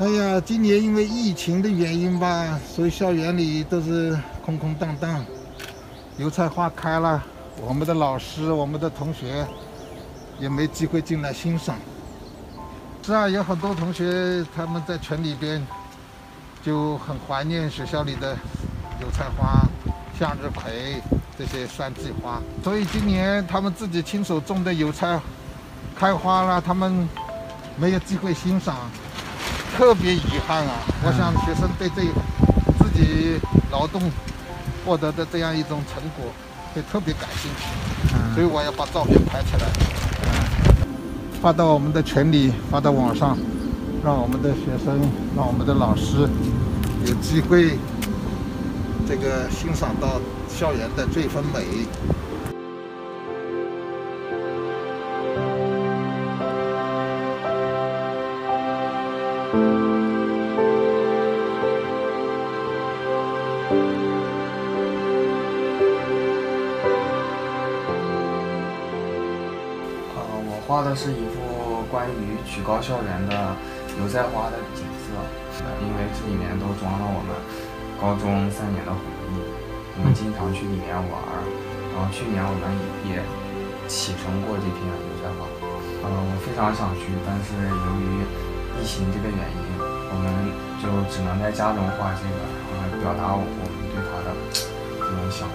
哎呀，今年因为疫情的原因吧，所以校园里都是空空荡荡。油菜花开了，我们的老师、我们的同学也没机会进来欣赏。是啊，有很多同学他们在群里边就很怀念学校里的油菜花、向日葵这些三季花，所以今年他们自己亲手种的油菜开花了，他们没有机会欣赏。特别遗憾啊！我想学生对这自己劳动获得的这样一种成果会特别感兴趣，所以我要把照片拍起来，发到我们的群里，发到网上，让我们的学生，让我们的老师有机会这个欣赏到校园的这份美。画的是一幅关于曲高校园的油菜花的景色，因为这里面都装了我们高中三年的回忆，我们经常去里面玩儿，然后去年我们也启程过这片油菜花，呃，我非常想去，但是由于疫情这个原因，我们就只能在家中画这个，然后来表达我们对他的这种想。